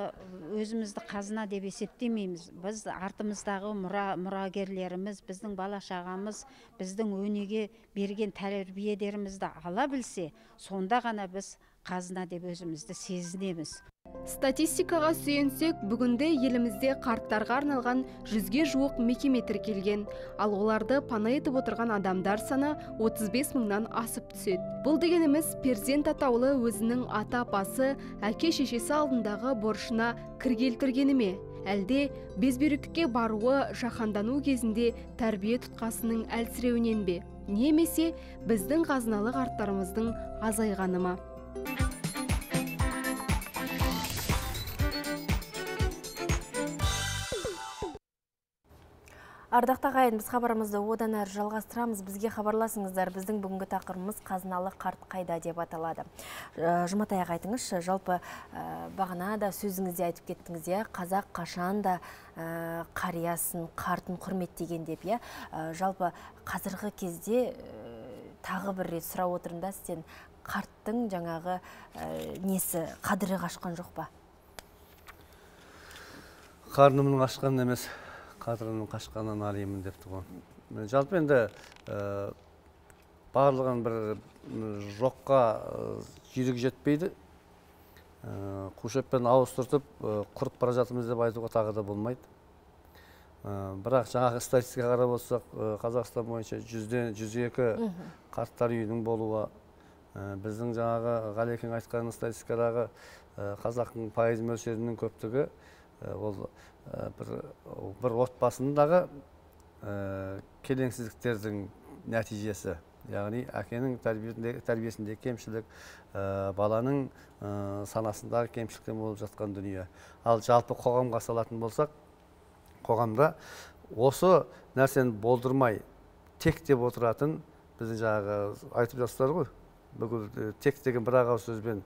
өзімізді қазына деп есептемейміз. Біз артымыздағы мұра мұрагерлеріміз біздің бала шағамыз біздің өнеге берген тәрбиелерімізді ала білсе сонда ғана біз қазына деп өзімізді сезінеміз. Статистикаға сүйенсек бүгінде елімізде қарттарға арналған жүзге жуық мекеме тіркелген. Ал оларды пана етіп отырған адамдар саны 35 мыңнан асып түседі. Бұл дегеніміз перзент атаулы өзінің ата апасы әке шешесі алдындағы борышына кір келтіргені ме? Әлде безбүйректікке баруы жаһандану кезінде тәрбие тұтқасының әлсіреуінен бе? Немесе біздің қазыналы қарттарымыздың азайғаны ма? Ардақты ағайын, біз хабарымызды одан әрі жалғастырамыз. Бізге хабарласыңыздар. Біздің бүгінгі тақырыбымыз қазыналы қарт қайда деп аталады. Ә, Жұматай аға айтыңызшы, жалпы ә, бағана да сөзіңізде айтып кеттіңіз, иә, қазақ қашан да ә, қариясын, қартын құрметтеген деп, иә. Жалпы қазіргі кезде тағы бір рет сұрап отырмын да сізден қарттың жаңағы ә, несі қадірі қашқан жоқ па? қарнымның ашқан емес қадірінің қашқанын алимын депті ғой. Жалпы енді ә, барлығын бір жоққа ә, жүйрік жетпейді. Ә, қушеппен ауыстыртып құрып бара жатырмыз деп айтуға тағы да болмайды. Ә, бірақ жаңағы статистикаға қарап отырсақ қазақстан бойынша жүзден жүз екі қарттар үйінің болуы біздің жаңағы ғалекең айтқан статистикадағы ә, қазақтың пайыз мөлшерінің көптігі ә, ол бір, бір отбасындағы келеңсіздіктердің нәтижесі. Яғни әкенің тәрбиесінде, тәрбиесінде кемшілік баланың ә, санасындағы кемшіліктен болып жатқан дүние. Ал жалпы қоғамға салатын болсақ қоғамда осы нәрсені болдырмай тек деп отыратын біздің жаңағы айтып жатсыздар ғой. Бүкіл ә, тек деген бір ақ ауыз сөзбен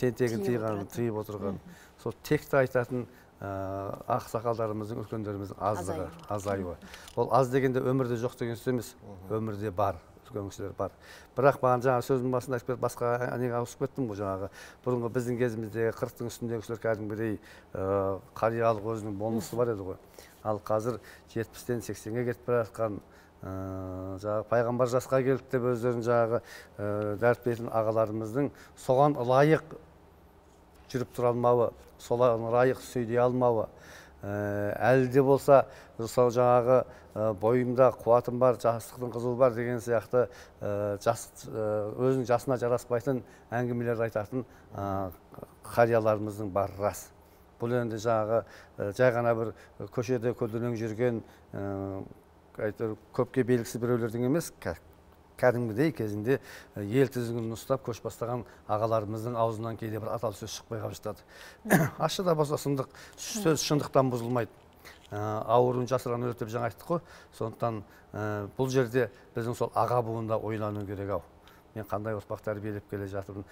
тентегін тыйған тыйып отырған. Сол текті айтатын ақсақалдарымыздың үлкендеріміздің аздығы азаюы. ол аз дегенде өмірде жоқ деген сөз емес. Өмірде бар үлкен кісілер бар. Бірақ маған жаңағы сөздің басында айтып басқа неге ауысып кеттім ғой жаңағы. Бұрынғы біздің кезіміздегі қырықтың үстіндегі кісілер кәдімгідей қариялық өзінің болмысы бар еді ғой. Ал қазір жетпістен сексенге кетіп бара жатқан жаңағы пайғамбар жасқа келді деп өздерін жаңағы ә, дәріптейтін ағаларымыздың соған лайық жүріп тұра алмауы соған лайық сөйлей алмауы ә, әлі де болса сол жаңағы бойымда қуатым бар жастықтың қызуы бар деген сияқты жас өзінің жасына жараспайтын әңгімелер айтатын қарияларымыздың бары рас. Бұл енді жаңағы жай ғана бір көшеде көлденең жүрген әйтеуір көпке белгісіз біреулердің емес кәдімгідей кезінде ел тізгінін ұстап көш бастаған ағаларымыздың аузынан кейде бір аталы сөз шықпай қалып жатады. Ащы да болса шындық сөз шындықтан бұзылмайды. Ауруын жасырған өледі деп жаңа айттық қой. Сондықтан бұл жерде біздің сол аға буында ойлану керек ау. Мен қандай ұрпақ тәрбиелеп келе жатырмын?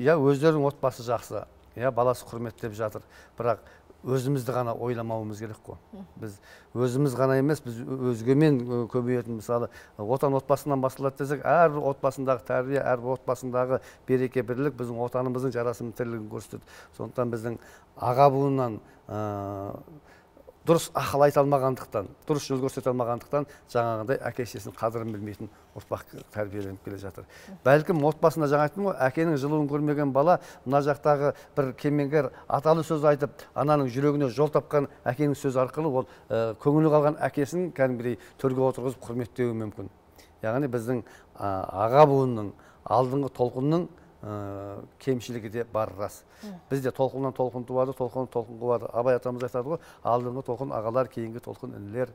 Иә өздерінің отбасы жақсы иә баласы құрметтеп жатыр. Бірақ өзімізді ғана ойламауымыз керек қой. Біз өзіміз ғана емес біз өзгемен көбейетін мысалы отан отбасынан басталады десек әрбір отбасындағы тәрбие әрбір отбасындағы береке бірлік біздің отанымыздың жарасымды тірлігін көрсетеді. Сондықтан біздің аға буыннан ә, дұрыс ақыл айта алмағандықтан дұрыс жол көрсете алмағандықтан жаңағыдай әке шешесінің қадірін білмейтін ұрпақ тәрбиеленіп келе жатыр. Бәлкім отбасында жаңа айттым ғой әкенің жылуын көрмеген бала мына жақтағы бір кемеңгер аталы сөз айтып ананың жүрегіне жол тапқан әкенің сөзі арқылы ол ә, көңілі қалған әкесін кәдімгідей төрге отырғызып құрметтеуі мүмкін. Яғни біздің а, аға буынның алдыңғы толқынның ә, кемшілігі де бар рас. Бізде толқыннан толқын туады толқын толқын қуады абай атамыз айтады ғой алдыңғы толқын ағалар кейінгі толқын інілер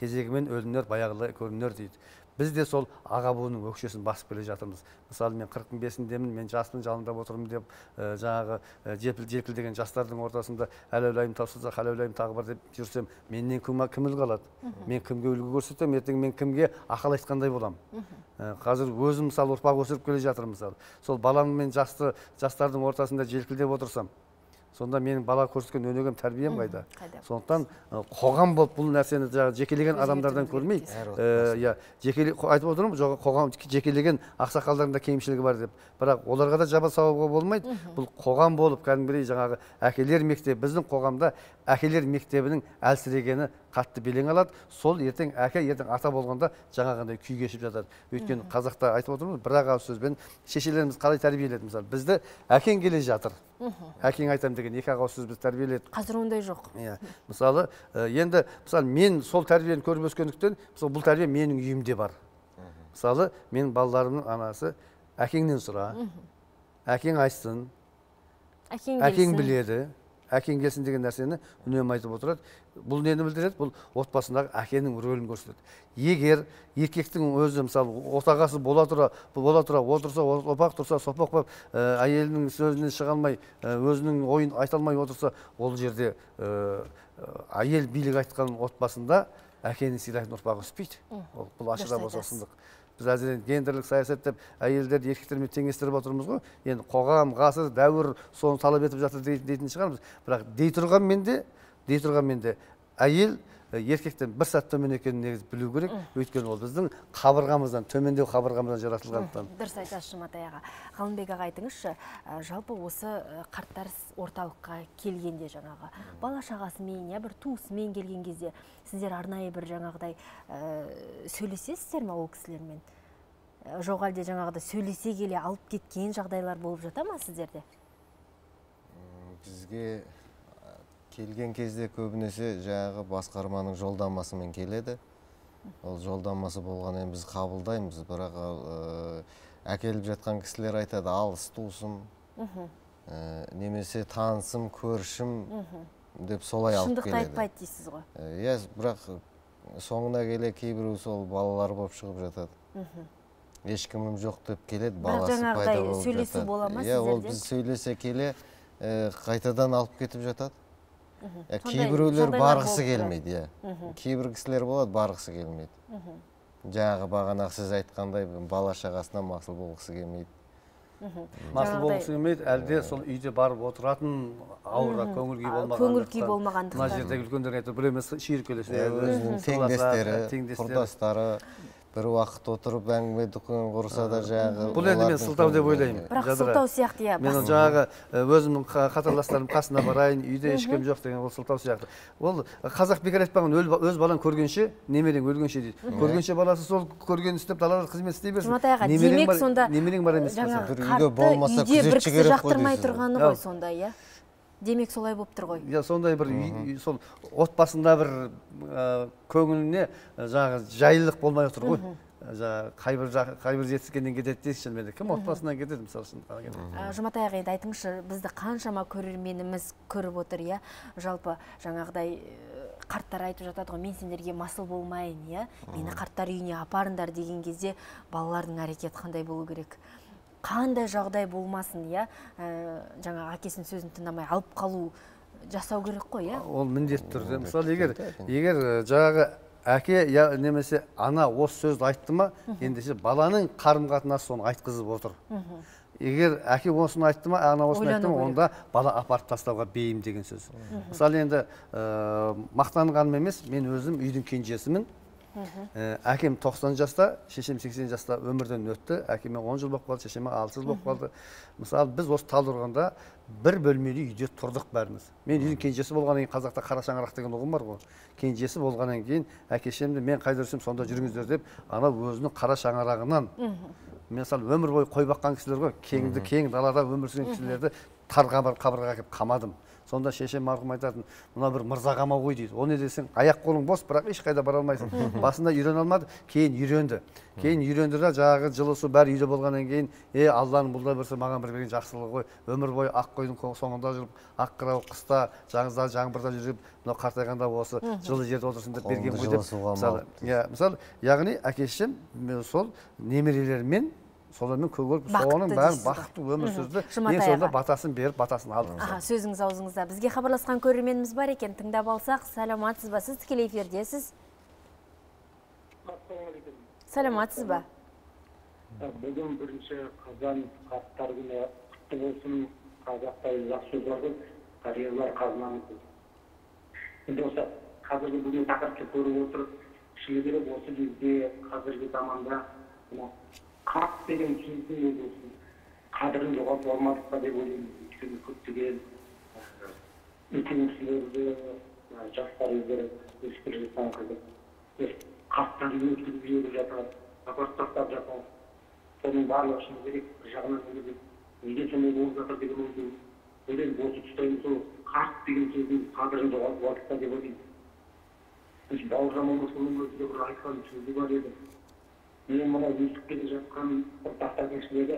кезегімен өлінер баяғылай көрінер дейді. Біз де сол аға буынның өкшесін басып келе жатырмыз. Мысалы мен қырықтың бесіндемін мен жастың жалындап отырмын деп ә, жаңағы ә, желпіл желпілдеген жастардың ортасында әл әулайым таусылса хәл әулайым тағы бар деп жүрсем менен кім, кім үлгі алады мен кімге үлгі көрсетемін? Ертең мен кімге ақыл айтқандай боламын? Ә, қазір өзім мысалы ұрпақ өсіріп келе жатырмын мысалы. Сол балам мен жасты жастардың ортасында желкілдеп отырсам сонда менің бала көрсеткен өнегем тәрбием қайда? Сондықтан қоғам болып бұл нәрсені жаңағы жекелеген адамдардан көрмей иә айтып отырмын жоқ қоғам жекелеген ақсақалдардың да кемшілігі бар деп. Бірақ оларға да жаба салуға болмайды. Бұл қоғам болып кәдімгідей жаңағы әкелер мектебі біздің қоғамда әкелер мектебінің әлсірегені қатты белең алады. Сол ертең әке ертең ата болғанда жаңағындай күй кешіп жатады. Өйткені қазақта айтып отырмыз бір ақ ауыз сөзбен шешелеріміз қалай тәрбиеледі? Мысалы бізді әкең келе жатыр. Әкең айтамын деген екі ақ ауыз сөз бізді тәрбиеледі қазір ондай жоқ. Иә. Мысалы енді мысалы мен сол тәрбиені көріп өскендіктен мысалы бұл тәрбие менің үйімде бар. Мысалы менің балаларымның анасы әкеңнен сұра. Әкең айтсын. Әкең біледі. Әкең келсін деген нәрсені үнемі айтып отырады. Бұл нені білдіреді? Бұл отбасындағы әкенің рөлін көрсетеді. Егер еркектің өзі мысалы отағасы бола тұра бола тұра отырса опақ тұрса сопақ болып ә, әйелінің сөзінен шыға алмай ә, өзінің ойын айта алмай отырса ол жерде ә, әйел билік айтқан отбасында әкені сыйлайтын ұрпақ өспейді бұл Дұрыс болса шындық біз әзір гендерлік саясат деп әйелдерді еркектермен теңестіріп отырмыз ғой. Енді қоғам ғасыр дәуір соны талап етіп жатыр дей- дейтін шығармыз. Бірақ дей тұрғанмен де дей тұрғанмен де әйел еркектен бір сәт төмен екенін негізі білу керек. Өйткені ол біздің қабырғамыздан төмендеу қабырғамыздан жаратылғандықтан дұрыс айтасыз жұматай аға ғалымбек аға айтыңызшы жалпы осы қарттар орталыққа келгенде жаңағы бала шағасымен иә бір туысымен келген кезде сіздер арнайы бір жаңағыдай ә, сөйлесесіздер ма ол кісілермен? Жоқ әлде жаңағыдай сөйлесе келе алып кеткен жағдайлар болып жата ма сіздерде? Бізге келген кезде көбінесе жаңағы басқарманың жолдамасымен келеді. Ол жолдамасы болғаннан біз қабылдаймыз бірақ э, әкеліп жатқан кісілер айтады алыс туысым э, немесе танысым көршім деп солай алып шындықты келеді. айтпайды дейсіз ғой. Э, иә бірақ соңына келе кейбіреу сол балалар болып шығып жатады. Ешкімім жоқ деп келеді баласы жаңағыдай пайда болып сөйлесу бола ма иә ол біз сөйлесе келе қайтадан алып кетіп жатады. Кейбіреулер барғысы келмейді иә. Кейбір кісілер болады барғысы келмейді. Жаңағы бағанағы сіз айтқандай бала шағасына масыл болғысы келмейді. Масыл болғысы келмейді әлде сол үйде барып отыратын ауырға көңіл күй А, болмағандықтан. көңіл күй болмағандықтан. мына жердегі үлкендер айтады біреумен шүйіркелесе Иә, өзінің теңдестері. құрдастары. Бір уақыт отырып әңгіме дүкен құрса да жаңағы бұл енді мен сылтау деп ойлаймын бірақ сылтау сияқты иә мен жаңағы өзімнің қа- қатарластарымның қасына барайын үйде ешкім жоқ деген ол сылтау сияқты ол қазақ бекер айтпаған «Өл ба- өз балаң көргенше немерең өлгенше дейді көргенше баласы сол көргенін істеп далада қызмет істей берсін жұматай аға Немерең демек бар- сонда немерең бар емес пе жаңағы бір үйде кісі жақтырмай тұрғаны ғой сонда иә демек солай болып тұр ғой. Иә сондай бір сол отбасында бір көңіліне жаңағы жайлылық болмай отыр ғой. Жаңағы қайбір қайбір жетіскеннен кетеді дейсіз шынымен де. Кім отбасынан кетеді мысалы шын. Ә, жұматай аға енді айтыңызшы бізді қаншама көрерменіміз көріп отыр иә? Жалпы жаңағыдай қарттар айтып жатады ғой мен сендерге масыл болмайын иә? Мені қарттар үйіне апарыңдар деген кезде балалардың әрекеті қандай болу керек? Қандай жағдай болмасын иә? Ә, жаңағы әкесінің сөзін тыңдамай алып қалу жасау керек қой иә? Ол міндетті түрде мысалы егер егер жаңағы әке я немесе ана осы сөзді айтты ма ендеше баланың қарым қатынасы соны айтқызып отыр. Егер әке осыны айтты ма ана осыны айтты ма онда бала апарып тастауға бейім деген сөз. Мысалы енді ә, мақтанғаным емес мен өзім үйдің кенжесімін әкем 90 жаста шешем 80 жаста өмірден өтті. Әкеме 10 жыл болып қалды шешеме 6 жыл болып қалды. Мысалы біз осы талдықорғанда бір бөлмелі үйде тұрдық бәріміз. Мен үйдің кенжесі болғаннан кейін қазақта қара шаңырақ деген ұғым бар ғой. Кенжесі болғаннан кейін әке шешемді мен қайда жүрсем сонда жүріңіздер деп анау өзінің қара шаңырағынан мен мысалы өмір бойы қой баққан кісілер ғой. Кеңді кең далада өмір сүрген кісілерді тар қабыр- қабырғаға әкеліп қамадым. Сонда шешем марқұм айтатын мына бір мырза қамау ғой дейді. О не десең аяқ қолың бос бірақ ешқайда бара алмайсың басында үйрене алмады кейін үйренді. Кейін үйренді да жаңағы жылы су бәрі үйде болғаннан кейін е алланың бұл да бір маған бір берген жақсылығы ғой өмір бойы ақ қойдың соңында жүріп ақ қырау қыста жаңызда жаңбырда жүріп мынау қартайғанда осы жылы жерде отырсын деп берген ғой деп мысалы иә мысалы яғни әке шешем сол немерелерімен солармен көп Бақытты соның бәрін бақытты өмір сүрді. Ең соңында аға. батасын беріп батасын алдық аха сөзіңіз аузыңызда. Бізге хабарласқан көрерменіміз бар екен. Тыңдап алсақ саламатсыз ба? Сіз тікелей эфирдесіз. Саламатсыз ба? Бүгін бірінші қазан қарттар күні құтты болсын. Қазақта жақсы сөз бар ғой қариялар қазынамыз енді осы қазіргі бүгін тақырыпты көріп отырып шыны керек осы кезде қазіргі заманда мына қарт деген сөздің өзі қадірін жоғалтып алмадық па деп ойлаймын өйткені көптеген үлкен ә, жастар өздері өсіп келе жатқан кезде қарттар үйіне өткізіп жіберіп жатады апарып тастап жатады соның барлығы шыны керек бір жағынан неге сондай болып жатыр деген ойды ойлаймын осы тұста енді сол қарт деген сөздің қадірін жоғалтып алдық па деп ойлаймын біз бауыржан момышұлының өзінде бір айтқан сөзі бар еді мен мына өсіп келе жатқан ұрпақтардың ішіндегі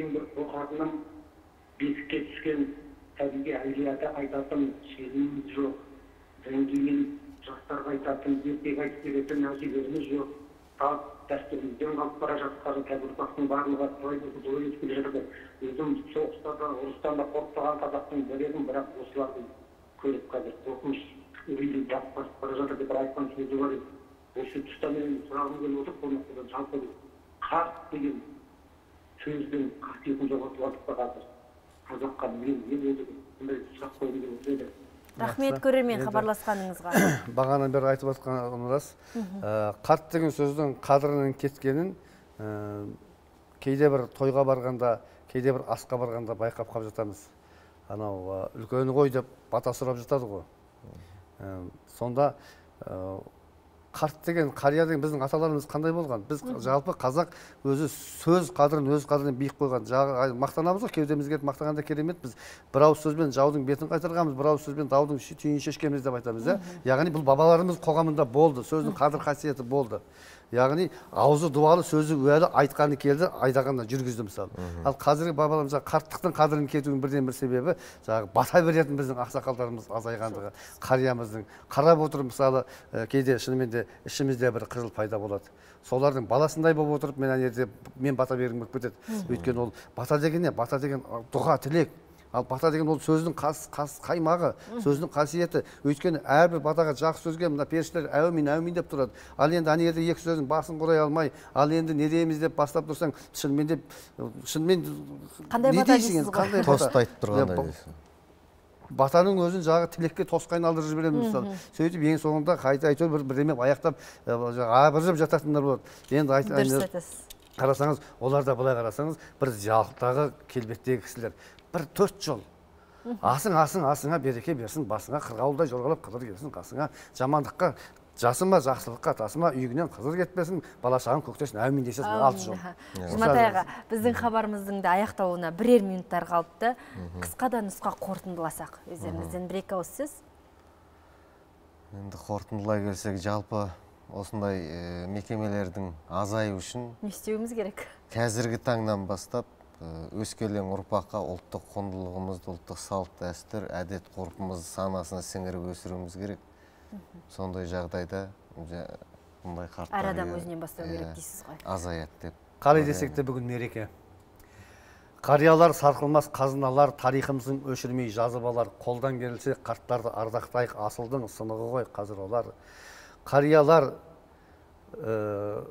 ең бір қорқатыным бесікке түскен сәбиге әулиеата айтатын шегіміз жоқ одан кейін жастарға айтатын ертегі айтып беретін нәрселеріміз жоқ. Салт дәстүрімізден қалып бара жатқан қазір ұрпақтың барлығы солай солай өсіп келе жатыр өзім соғыстарда ұрыстан да қорықпаған қазақтың бірі едім бірақ осыларды көріп қазір қорқыныш басып басып бара жатыр деп бір айтқан сөзі бар еді. Осы тұста мен сұрағым келіп отыр қонақтардан жалпы қарт деген сөздің қасиетін жоғалтып алдық па қазір қазаққа не не болды сондай сұрақ қойғым келіп отыр еді рахмет көрермен хабарласқаныңызға. бағанадан бері айтып жатқан рас қарт деген сөздің қадірінің кеткенін кейде бір тойға барғанда кейде бір асқа барғанда байқап қалып жатамыз. Анау үлкені ғой деп бата сұрап жатады ғой. Сонда қарт деген қария деген біздің аталарымыз қандай болған? Біз жалпы қазақ өзі сөз қадірін өз қадірін биік қойған. Жағы- мақтанамыз ғой кеудемізге келіп мақтағанда керемет біз. Бір ауыз сөзбен жаудың бетін қайтарғанбыз бір ауыз сөзбен даудың түйінін шешкенбіз деп айтамыз иә яғни бұл бабаларымыз қоғамында болды сөздің қадір қасиеті болды. Яғни аузы дуалы сөзі уәлі айтқаны келді айдағанда жүргізді мысалы. Ал қазіргі бабаларымыз қарттықтың қадірінің кетуінің бірден бір себебі жаңағы бата беретін біздің ақсақалдарымыз азайғандығы қариямыздың. Қарап отырып мысалы ә, кейде шынымен де ішімізде бір қызыл пайда болады. Солардың баласындай болып отырып мен ана жерде мен бата бергім келіп кетеді. Өйткені ол бата деген не? Бата деген дұға тілек. Ал бата деген ол сөздің қас, қас қаймағы сөздің қасиеті. Өйткені әрбір батаға жақсы сөзге мына періштелер әумин әумин деп тұрады. Ал енді ана жерде екі сөздің басын құрай алмай ал енді не дейміз деп бастап тұрсаң шынымен де шынымен Қандай не бата дейсің енді, қандай бата? тосты айтып тұрғандай дейсің. батаның өзін жаңағы тілекке тосқа айналдырып жібереміз мысалы. Сөйтіп ең соңында қайта әйтеуір бір бірдеме аяқтап абыржып жататындар болады. Енді дұрыс айт- айтасыз. қарасаңыз олар да былай қарасаңыз бір жалтағы келбеттегі кісілер. Бір төрт жол асың асың асыңа береке берсін басыңа қырғауылдай жорғалап қыдыр келсін қасыңа жамандыққа жасыма жақсылыққа тасыма үйіңнен қызыр кетпесін бала шағаң көктесін әумин десесің алты жол жұматай аға біздің хабарымыздың да аяқталуына бірер минуттар қалыпты қысқа да нұсқа қорытындыласақ өздеріңізден бір екі ауыз сөз енді қорытындылай келсек жалпы осындай мекемелердің азаю үшін не істеуіміз керек қазіргі таңнан бастап өскелең ұрпаққа ұлттық құндылығымызды ұлттық салт дәстүр әдет ғұрпымызды санасына сіңіріп өсіруіміз керек. Сондай жағдайда жа- бұндай қарттар әр адам өзінен бастау иә, керек дейсіз ғой. азаяды деп қалай десек те бүгін мереке? Қариялар сарқылмас қазыналар тарихымыздың өшірмей жазып алар қолдан келсе қарттарды ардақтайық асылдың сынығы ғой қазір олар. Қариялар ә,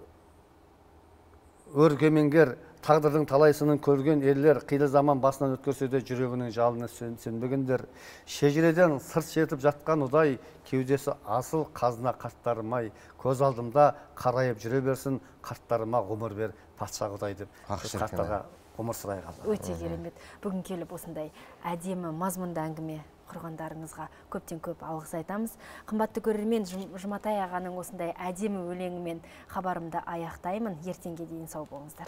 өркемеңгер тағдырдың талайсынын көрген ерлер қилы заман басынан өткөрсө де жүрегінің жалыны сөн- сөнбегендер шежіреден сырт шертіп жатқан ұдай кеудесі асыл қазына қарттарым-ай. Көз алдымда қарайып жүре берсін қарттарыма ғұмыр бер патша құдай деп. Қарттарға ғұмыр сұрай қалды өте керемет. Бүгін келіп осындай әдемі мазмұнды әңгіме құрғандарыңызға көптен көп алғыс айтамыз. Қымбатты көрермен Жұм- жұматай ағаның осындай әдемі өлеңімен хабарымды аяқтаймын. Ертеңге дейін сау болыңыздар.